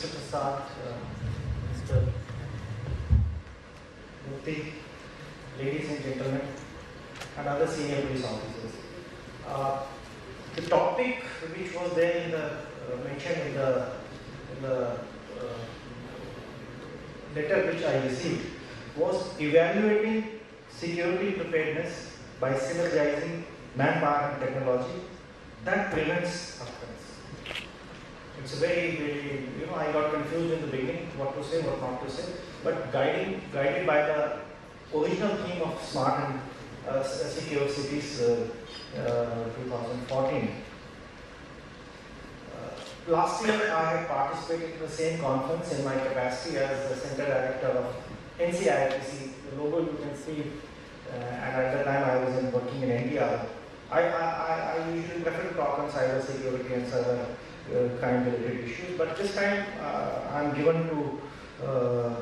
Mr. Prasad, uh, Mr. Murthy, ladies and gentlemen, and other senior police officers. Uh, the topic which was there in the uh, mentioned in the in the uh, letter which I received was evaluating security preparedness by synergizing manpower and technology that prevents occurrence. It's a very, very, you know, I got confused in the beginning what to say, what not to say, but guiding, guided by the original theme of smart and uh, secure cities uh, uh, 2014. Uh, last year I had participated in the same conference in my capacity as the Center Director of NCIIPC. The logo you can see, uh, and at the time I was in, working in NTRO. I, I, I, I usually prefer to talk on cyber security and cyber uh, crime related issues, but this time uh, I'm given to uh,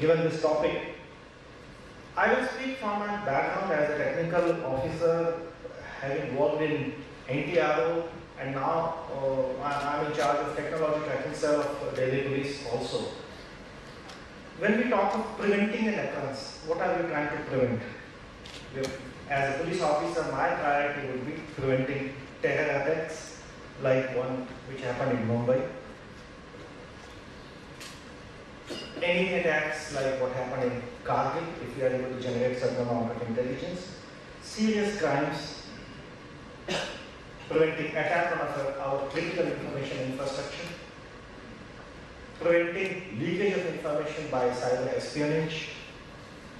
given this topic. I will speak from my background as a technical officer, having worked in NTRO, and now uh, I'm in charge of technology tracking cell of Delhi Police also. When we talk of preventing an occurrence, what are we trying to prevent? As a police officer, my priority would be preventing terror attacks like one which happened in Mumbai. Any attacks like what happened in Kargil, if we are able to generate certain amount of intelligence. Serious crimes, preventing attack on our, our critical information infrastructure, preventing leakage of information by cyber espionage,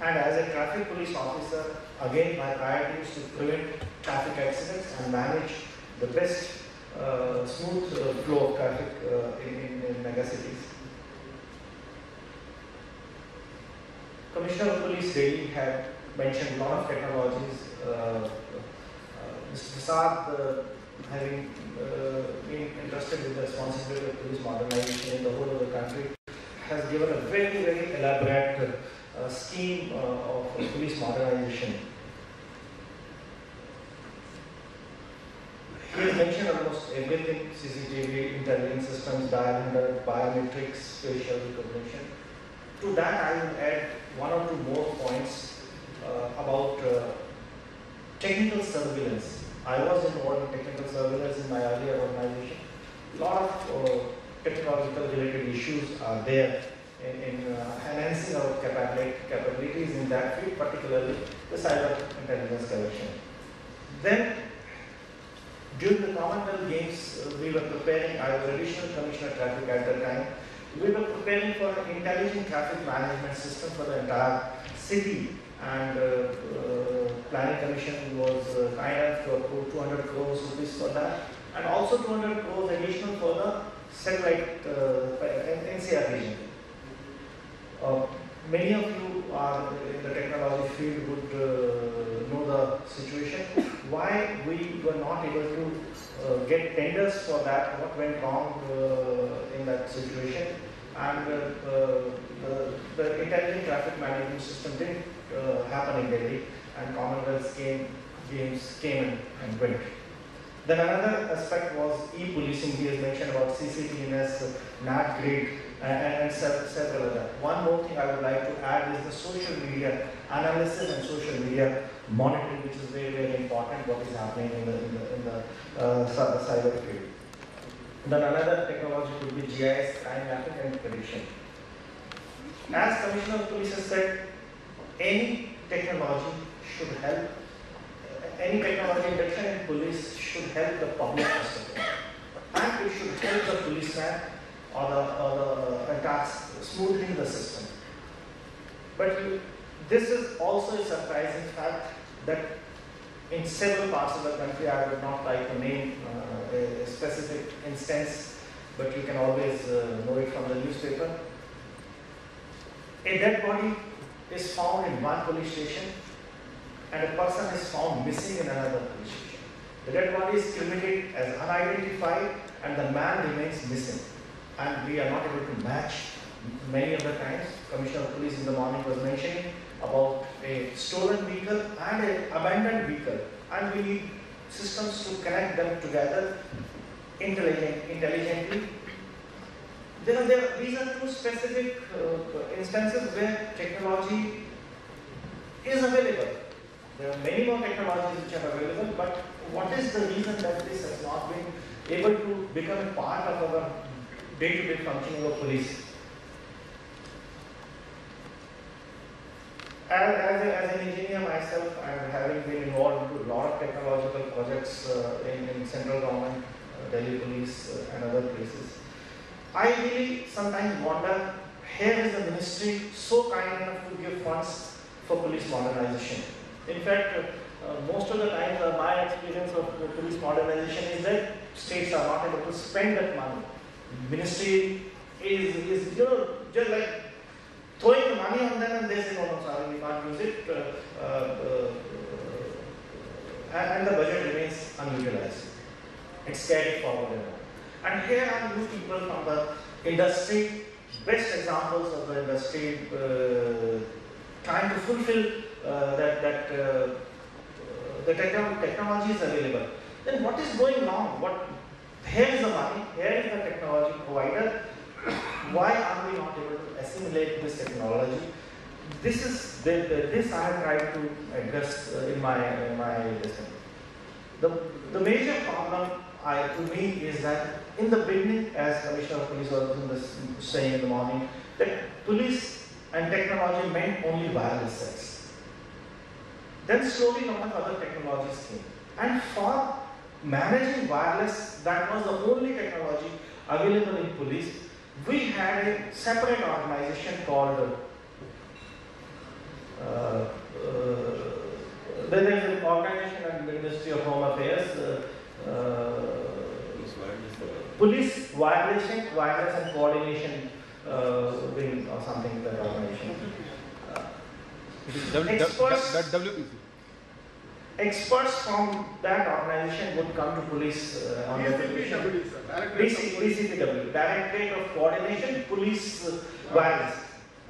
and as a traffic police officer, again my priority is to prevent traffic accidents and manage the best uh, smooth uh, flow of traffic uh, in, in, in megacities. Commissioner of Police Delhi had mentioned a lot of technologies. Uh, Mr. Prasad, having been entrusted with the responsibility of police modernization in the whole of the country, has given a very, very elaborate uh, scheme uh, of police modernization. Has mentioned almost everything, CCTV, intelligence systems, dial biometrics, facial recognition. To that I will add one or two more points uh, about uh, technical surveillance. I was involved in technical surveillance in my earlier organization. A lot of uh, technological related issues are there in, in uh, enhancing our capabilities in that field, particularly the cyber intelligence collection. Then, during the Commonwealth Games, uh, we were preparing, I was additional commissioner traffic at the time, we were preparing for an intelligent traffic management system for the entire city and uh, uh, planning commission was uh, kind of to 200 crores rupees for that and also 200 crores additional for the satellite uh, NCR region. Uh, many of you are in the technology field would uh, know the situation. Why we were not able to uh, get tenders for that, what went wrong uh, in that situation. And uh, the, the intelligent traffic management system didn't happen in Delhi and Commonwealth came, games came and went. Then another aspect was e-policing. He has mentioned about CCTNS, NATGRID, and, and several other. One more thing I would like to add is the social media analysis and social media monitoring, which is very, very important, what is happening in the, in the, in the uh, cyber field. Then another technology could be GIS, crime mapping and prediction. As Commissioner of Police has said, any technology should help, any technology induction in police should help the public all. And it should help the policeman or the, or the attacks smoothing the system. But this is also a surprising fact that in several parts of the country, I would not like to name uh, a, specific instance, but you can always uh, know it from the newspaper. A dead body is found in one police station and a person is found missing in another police station. The dead body is cremated as unidentified and the man remains missing. And we are not able to match many of the times. Commissioner of Police in the morning was mentioning about a stolen vehicle and an abandoned vehicle and we need systems to connect them together intelligent, intelligently. there are, there these are two specific uh, instances where technology is available. There are many more technologies which are available, but what is the reason that this has not been able to become a part of our day-to-day functioning of police? As, as, a, as an engineer myself, and having been involved in a lot of technological projects uh, in, in central government, uh, Delhi police, uh, and other places, I really sometimes wonder here is the ministry so kind enough to give funds for police modernization. In fact, uh, most of the times uh, my experience of police modernization is that states are not able to spend that money. Ministry is, is you know, just like throwing the money on them and they say, no, no, sorry, we can't use it. Uh, uh, uh, and, the budget remains unutilized. It's carried forward. And here are new people from the industry, best examples of the industry uh, trying to fulfill uh, that, that uh, the technology is available. Then what is going wrong? What, here is the money, here is the technology provider. Why are we not able to assimilate this technology? This is the, the, this I have tried to address uh, in my in my lesson. The, the major problem I, to me is that in the beginning, as Commissioner of Police was saying in the morning, that police and technology meant only wireless sets. Then slowly a lot of other technologies came. And for managing wireless, that was the only technology available in police. We had a separate organization called uh, uh, there is an organization in the Ministry of Home Affairs uh, uh, police violation, violence and coordination uh, wing or something that organization. Uh, experts, WPC. Experts from that organization would come to police uh, on the DCPW, Directorate of Coordination Police uh, Wireless.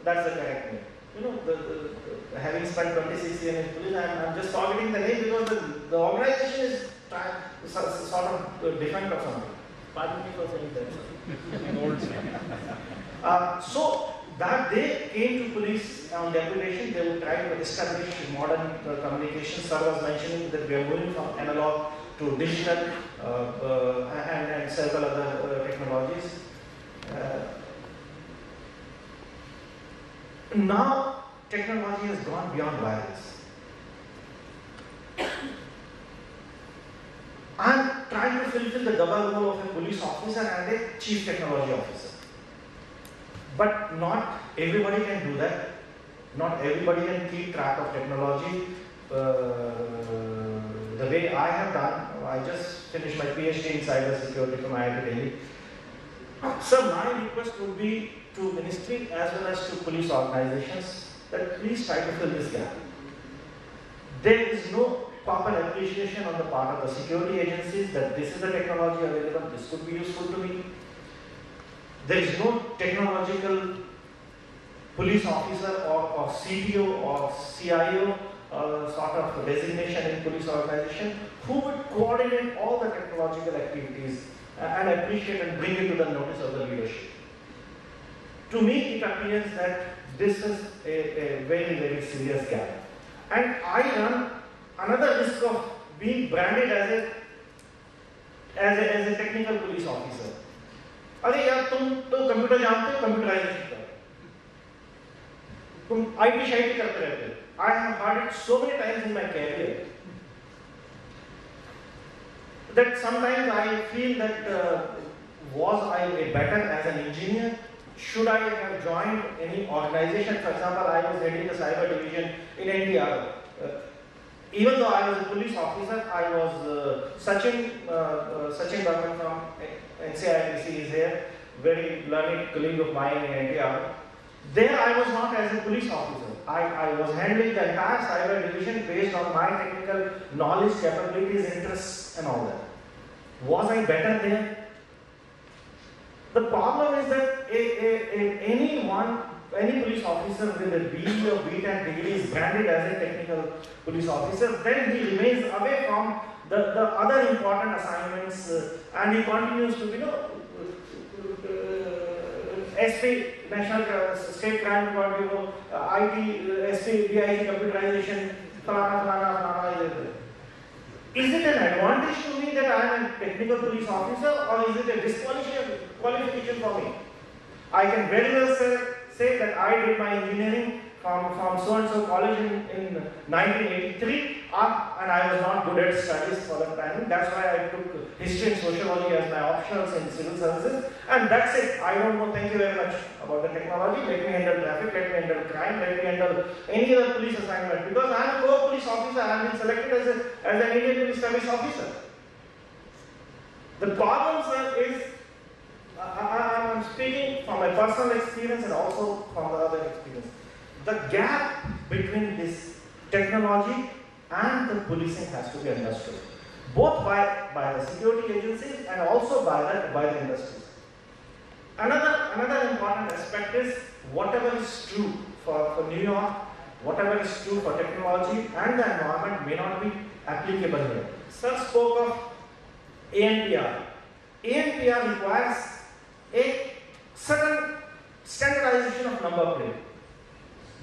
That's the correct name. You know, the, the, the, having spent 26 years in police, I'm, I'm just targeting the name because the, the organization is trying, sort of different or something. Pardon me for saying that. uh, so that they came to police on deputation, they would try to establish modern uh, communication. Sir was mentioning that we are moving from analog to digital uh, uh and, and, several other uh, technologies. Uh, now technology has gone beyond wireless. I'm trying to fulfill the double role of a police officer and a chief technology officer. But not everybody can do that. Not everybody can keep track of technology uh, the way I have done. I just finished my PhD in cyber security from IIT Delhi. So my request would be to ministry as well as to police organizations that please try to fill this gap. There is no proper appreciation on the part of the security agencies that this is the technology available, this could be useful to me. There is no technological police officer or, or or CIO uh, sort of designation in police organization who would coordinate all the technological activities and appreciate and bring it to the notice of the leadership. To me, it appears that this is a, a very, very serious gap. And I run another risk of being branded as a as a, as a technical police officer. अरे यार तुम तो computer जानते हो computerisation कर तुम IT शाईटी करते रहते हो I have heard it so many times in my career that sometimes I feel that uh, was I a better as an engineer? Should I have joined any organization? For example, I was heading the cyber division in NDR. Uh, even though I was a police officer, I was uh, Sachin, uh, uh, Sachin Burman from NCIIPC is here, very learned colleague of mine in India. There I was not as a police officer. I, I was handling the entire cyber division based on my technical knowledge, capabilities, interests and all that. Was I better there? The problem is that a, anyone any police officer with a B or B Tech degree is branded as a technical police officer, then he remains away from the, the other important assignments uh, and he continues to, you know, uh, SP, National State Crime Record Bureau, uh, IT, SP, DIG computerization, falana, falana, falana, is it an advantage to me that I am a technical police officer or is it a disqualification for me? I can very well say, say that I did my engineering from, from so and so college in, in 1983 uh, and I was not good at studies for that time. That's why I took history and sociology as my options in civil services and that's it. I don't know, thank you very much about the technology. Let me handle traffic, let me handle crime, let me handle any other police assignment because I am a core police officer. I have been selected as, a, as an Indian police service officer. The problem, sir, is I, am speaking from my personal experience and also from the other experience the gap between this technology and the policing has to be understood, both by, by the security agencies and also by the, by the industries. Another, another important aspect is whatever is true for, for New York, whatever is true for technology and the environment may not be applicable here. Sir spoke of ANPR. ANPR requires a certain standardization of number plate.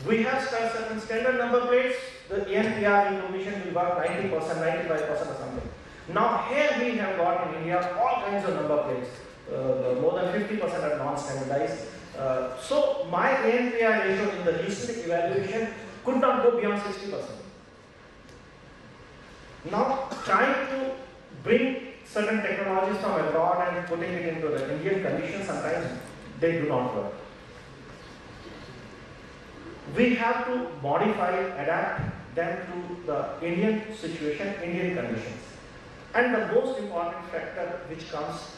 We have certain standard number plates, the ANPR information will work 90%, 95% or something. Now here we have got in India all kinds of number plates. Uh, more than 50% are non-standardized. Uh, so my ANPR ratio in the recent evaluation could not go beyond 60%. Now trying to bring certain technologies from abroad and putting it into the Indian conditions sometimes they do not work we have to modify, adapt them to the Indian situation, Indian conditions. And the most important factor which comes,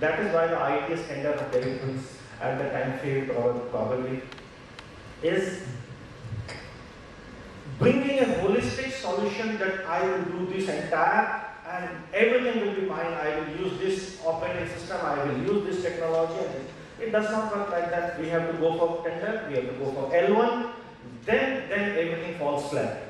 that is why the ITS tender of vehicles at the time failed probably, is bringing a holistic solution that I will do this entire and everything will be mine. I will use this operating system, I will use this technology it does not work like that. We have to go for tender, we have to go for L1, then, then everything falls flat.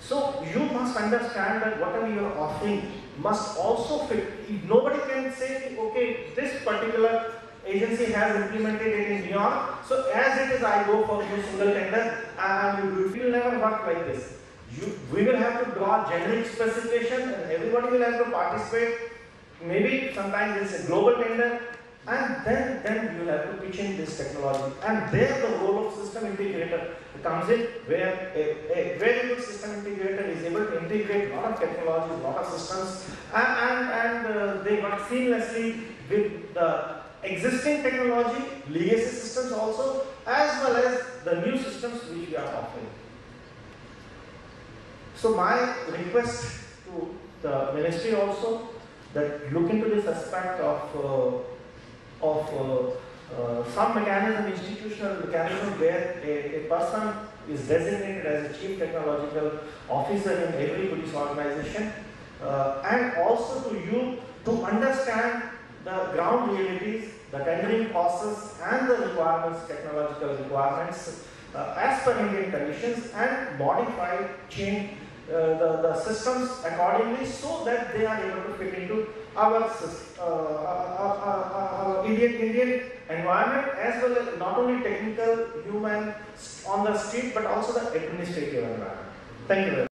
So you must understand that whatever you are offering must also fit. Nobody can say, okay, this particular agency has implemented it in New York, so as it is, I go for your single tender, and it will never work like this. You, we will have to draw generic specification, and everybody will have to participate. Maybe sometimes it's a global tender, and then, then you have to pitch in this technology. And there the role of system integrator comes in, where a, a very good system integrator is able to integrate a lot of technologies, a lot of systems, and, and, and uh, they work seamlessly with the existing technology, legacy systems also, as well as the new systems which we are offering. So my request to the ministry also that look into this aspect of uh, of uh, uh, some mechanism, institutional mechanism where a, a person is designated as a chief technological officer in every police organization uh, and also to you to understand the ground realities, the tendering process and the requirements, technological requirements uh, as per Indian conditions and modify, change uh, the, the systems accordingly so that they are able to fit into our, uh, our, our Indian, Indian environment as well as not only technical, human on the street but also the administrative environment. Thank you very much.